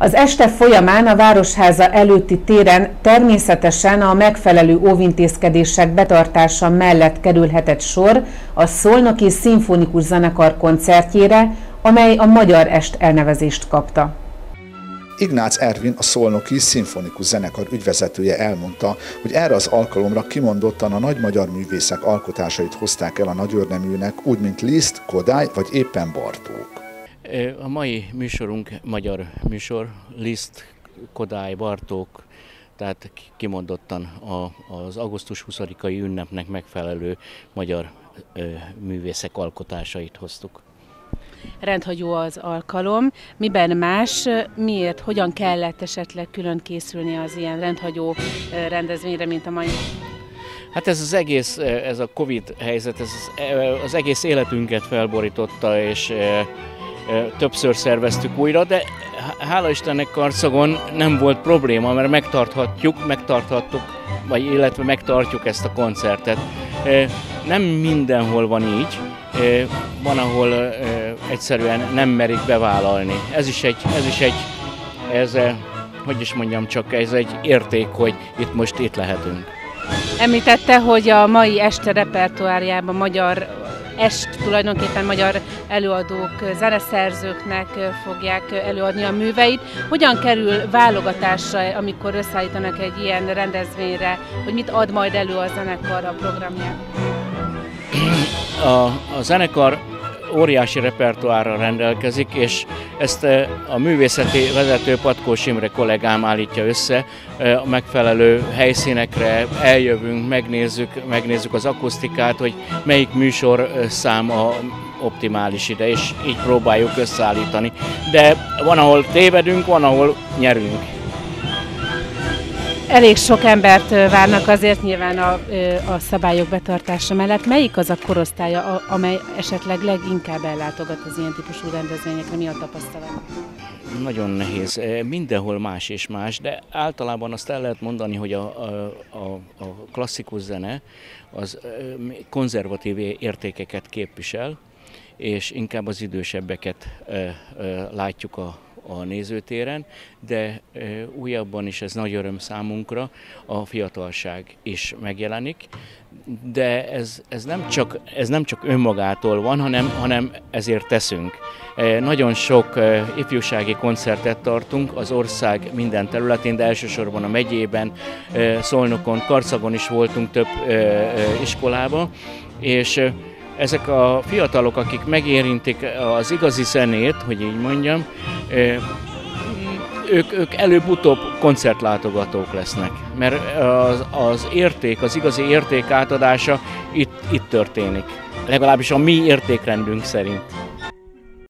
Az este folyamán a Városháza előtti téren természetesen a megfelelő óvintézkedések betartása mellett kerülhetett sor a Szolnoki Szimfonikus Zenekar koncertjére, amely a Magyar Est elnevezést kapta. Ignác Ervin, a Szolnoki Szimfonikus Zenekar ügyvezetője elmondta, hogy erre az alkalomra kimondottan a nagy magyar művészek alkotásait hozták el a nagyörneműnek, úgy mint Liszt, Kodály vagy éppen Bartók. A mai műsorunk magyar műsor, Liszt, Kodály, Bartók, tehát kimondottan az augusztus 20-ai ünnepnek megfelelő magyar művészek alkotásait hoztuk. Rendhagyó az alkalom. Miben más, miért, hogyan kellett esetleg külön készülni az ilyen rendhagyó rendezvényre, mint a mai? Hát ez az egész, ez a Covid helyzet, ez az egész életünket felborította, és többször szerveztük újra, de hála Istennek Karcagon nem volt probléma, mert megtarthatjuk, megtarthattuk, vagy illetve megtartjuk ezt a koncertet. Nem mindenhol van így, van, ahol egyszerűen nem merik bevállalni. Ez is egy, ez is egy, ez, hogy is mondjam, csak ez egy érték, hogy itt most itt lehetünk. Említette, hogy a mai este repertoárjában magyar est tulajdonképpen magyar előadók, zeneszerzőknek fogják előadni a műveit. Hogyan kerül válogatásra, amikor összeállítanak egy ilyen rendezvényre, hogy mit ad majd elő a zenekar a programján? A, a zenekar óriási repertoárra rendelkezik, és ezt eh, a művészeti vezető Patkós Imre kollégám állítja össze, eh, a megfelelő helyszínekre eljövünk, megnézzük, megnézzük az akusztikát, hogy melyik műsor eh, szám a optimális ide, és így próbáljuk összeállítani. De van, ahol tévedünk, van, ahol nyerünk. Elég sok embert várnak azért nyilván a, a szabályok betartása mellett. Melyik az a korosztálya, amely esetleg leginkább ellátogat az ilyen típusú rendezvényekre? Mi a tapasztalat? Nagyon nehéz. Mindenhol más és más, de általában azt el lehet mondani, hogy a, a, a, klasszikus zene az konzervatív értékeket képvisel, és inkább az idősebbeket látjuk a, a nézőtéren, de újabban is ez nagy öröm számunkra, a fiatalság is megjelenik, de ez, ez, nem, csak, ez nem csak önmagától van, hanem, hanem ezért teszünk. Nagyon sok ifjúsági koncertet tartunk az ország minden területén, de elsősorban a megyében, Szolnokon, Karcagon is voltunk több iskolában, és ezek a fiatalok, akik megérintik az igazi zenét, hogy így mondjam, ők, ők előbb-utóbb koncertlátogatók lesznek, mert az, az érték, az igazi érték átadása itt, itt történik. Legalábbis a mi értékrendünk szerint.